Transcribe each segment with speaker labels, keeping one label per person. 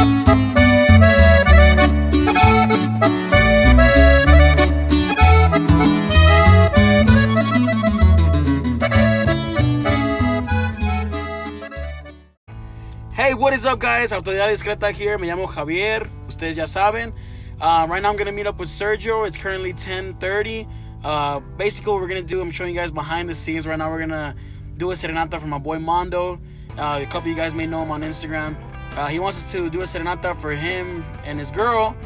Speaker 1: Hey, what is up, guys? Autoridad Discreta here. Me llamo Javier. Ustedes ya saben. Um, right now, I'm gonna meet up with Sergio. It's currently 10:30. Uh, basically, what we're gonna do, I'm showing you guys behind the scenes. Right now, we're gonna do a serenata for my boy Mondo. Uh, a couple of you guys may know him on Instagram. Uh, he wants us to do a serenata for him and his girl.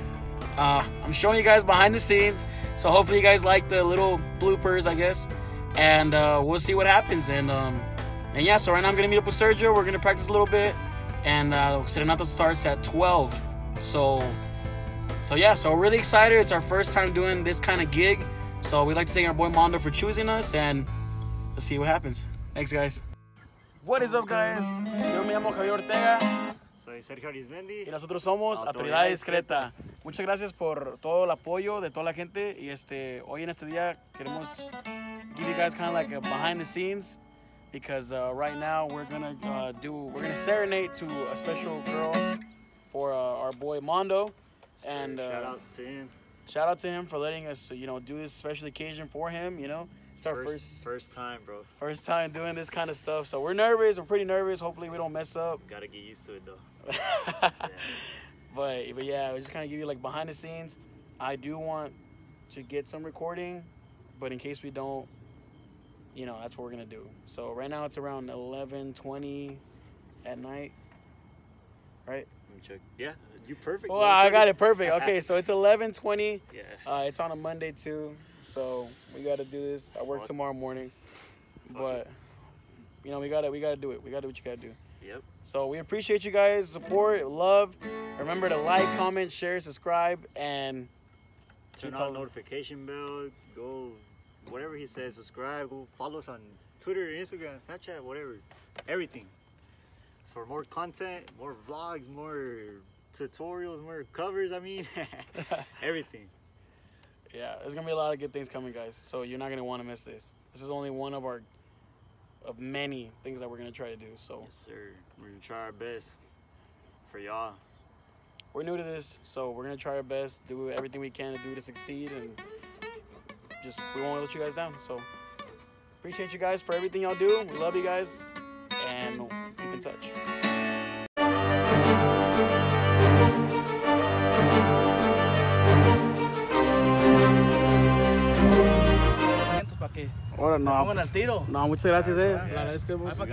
Speaker 1: Uh, I'm showing you guys behind the scenes. So hopefully, you guys like the little bloopers, I guess. And uh, we'll see what happens. And um, and yeah, so right now I'm gonna meet up with Sergio. We're gonna practice a little bit and uh, Serenata starts at 12. So, so yeah, so we're really excited. It's our first time doing this kind of gig. So we'd like to thank our boy Mondo for choosing us, and let's see what happens. Thanks, guys. What is up, guys? Yo me llamo Javier Ortega
Speaker 2: Soy Sergio Arismendi.
Speaker 1: y nosotros somos Autoridad Discreta. Muchas gracias por todo el apoyo de toda la gente y este hoy en este día queremos give you guys kind of like a behind the scenes because uh, right now we're gonna uh, do we're gonna serenade to a special girl for uh, our boy Mondo and uh,
Speaker 2: shout out to him.
Speaker 1: shout out to him for letting us you know do this special occasion for him you know it's our
Speaker 2: First,
Speaker 1: first
Speaker 2: first time, bro.
Speaker 1: first time doing this kind of stuff so we're nervous we're pretty nervous hopefully we don't mess up
Speaker 2: Gotta get used to it though.
Speaker 1: but but yeah, we just kind of give you like behind the scenes. I do want to get some recording, but in case we don't, you know, that's what we're gonna do. So right now it's around 11:20 at night, right?
Speaker 2: Let me check. Yeah, you perfect.
Speaker 1: Well. I got it perfect. Okay, so it's 11:20.
Speaker 2: Yeah.
Speaker 1: Uh, it's on a Monday too, so we got to do this. I work tomorrow morning,
Speaker 2: Fuck
Speaker 1: but you know we gotta we gotta do it. We gotta do what you gotta do.
Speaker 2: Yep.
Speaker 1: So we appreciate you guys' support, love. Remember to like, comment, share, subscribe, and
Speaker 2: Turn on
Speaker 1: on-
Speaker 2: notification bell. Go, whatever he says. Subscribe. Go follow us on Twitter, Instagram, Snapchat, whatever. Everything. It's for more content, more vlogs, more tutorials, more covers. I mean, everything.
Speaker 1: Yeah, there's gonna be a lot of good things coming, guys. So you're not gonna want to miss this. This is only one of our of many things that we're gonna try to do. So
Speaker 2: Yes, sir. We're gonna try our best for y'all.
Speaker 1: we're new to this, so we're gonna try our best, do everything we can to do to succeed, and just we won't let you guys down. So appreciate you guys for everything y'all do. We love you guys, and keep in touch. Ahora no.
Speaker 3: Pongan al tiro.
Speaker 1: No, muchas gracias, eh. Le agradezco.
Speaker 3: Ah,
Speaker 2: bro.
Speaker 3: Let's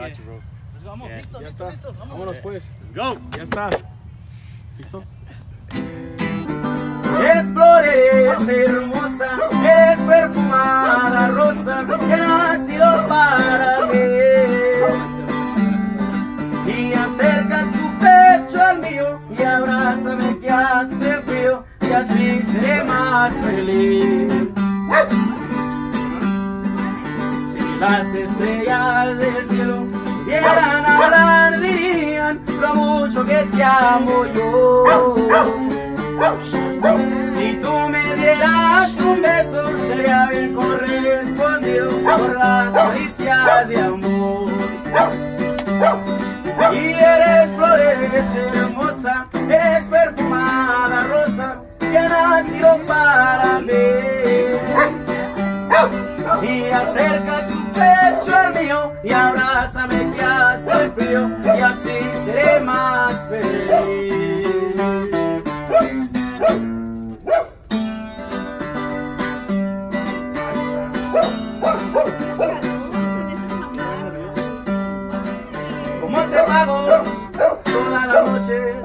Speaker 3: go, Vamos, listo,
Speaker 1: Ya
Speaker 3: listo,
Speaker 1: está.
Speaker 3: listo. Vamos.
Speaker 1: Vámonos pues.
Speaker 2: Let's go.
Speaker 1: Ya está. ¿Listo?
Speaker 4: Eres flores hermosa, eres perfumada rosa que ha nacido para mí. Amo yo. Si tú me dieras un beso, sería bien correspondido por las caricias de amor. Y eres flores hermosa, eres perfumada rosa, que ha nacido para mí. Y acerca tu pecho al mío y abrázame que hace frío y así más feliz. ¿Cómo te pago toda la noche?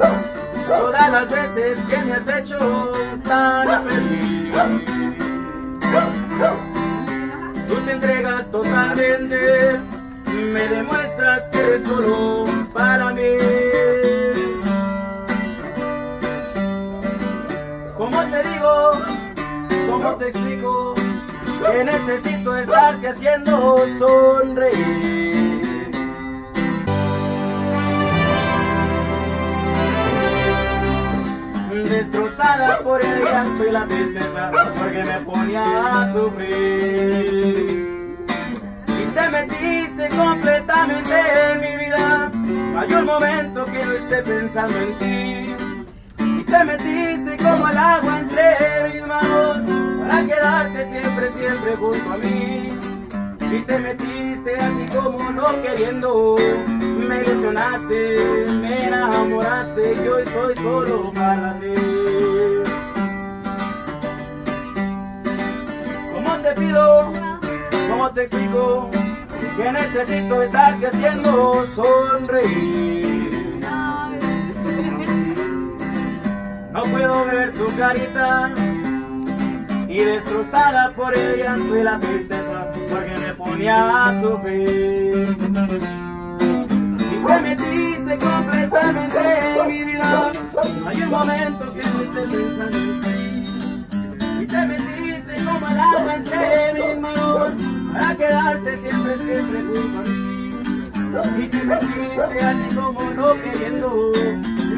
Speaker 4: Todas las veces que me has hecho tan feliz. Tú te entregas totalmente, me demuestras te explico? Que necesito estarte haciendo sonreír. Destrozada por el llanto y la tristeza, porque me ponía a sufrir. Y te metiste completamente en mi vida. Hay un momento que no esté pensando en ti. Te metiste como el agua entre mis manos para quedarte siempre, siempre junto a mí. Y te metiste así como no queriendo, me ilusionaste, me enamoraste, y hoy soy solo para ti. ¿Cómo te pido? ¿Cómo te explico? Que necesito estarte haciendo sonreír. No puedo ver tu carita y destrozada por el llanto y la tristeza porque me ponía a sufrir. Y te metiste completamente en mi vida. Hay un momento que no esté pensando en ti. Y te metiste como el agua entre mis manos para quedarte siempre, siempre junto a mí. Y te metiste así como no queriendo.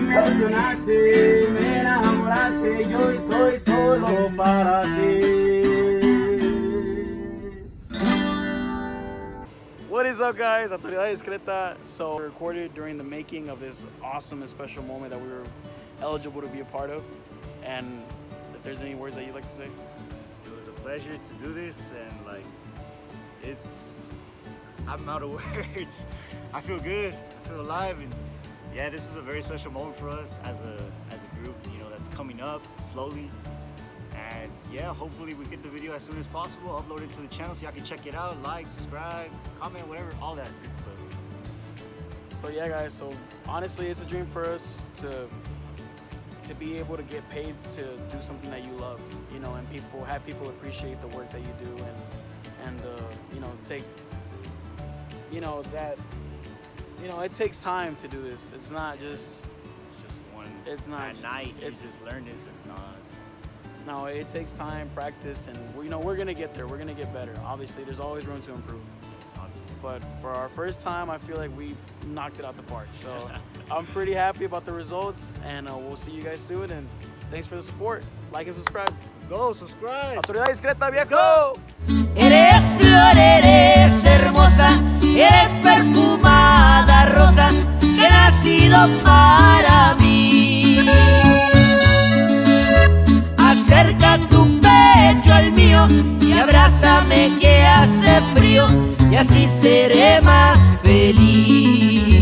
Speaker 4: Me ilusionaste, me enamoraste, yo hoy soy solo para ti.
Speaker 1: What is up, guys? Autoridad Discreta. So, we recorded during the making of this awesome and special moment that we were eligible to be a part of. And if there's any words that you'd like to say,
Speaker 2: It was a pleasure to do this, and like, it's. I'm out of words. I feel good. I feel alive, and yeah, this is a very special moment for us as a as a group. You know, that's coming up slowly, and yeah, hopefully we get the video as soon as possible, upload it to the channel so y'all can check it out, like, subscribe, comment, whatever, all that good stuff.
Speaker 1: So yeah, guys. So honestly, it's a dream for us to to be able to get paid to do something that you love, you know, and people have people appreciate the work that you do, and and uh, you know take you know that you know it takes time to do this. It's not just
Speaker 2: It's just one.
Speaker 1: It's not-
Speaker 2: at night.
Speaker 1: it's-
Speaker 2: you just learn this, and uh, it's,
Speaker 1: no. It takes time, practice, and we, you know we're gonna get there. We're gonna get better. Obviously, there's always room to improve.
Speaker 2: obviously.
Speaker 1: But for our first time, I feel like we knocked it out the park. So I'm pretty happy about the results, and uh, we'll see you guys soon. And thanks for the support. Like and subscribe.
Speaker 2: Go subscribe.
Speaker 1: Autoridad discreta, viejo.
Speaker 5: Eres abrázame que hace frío y así seré más feliz.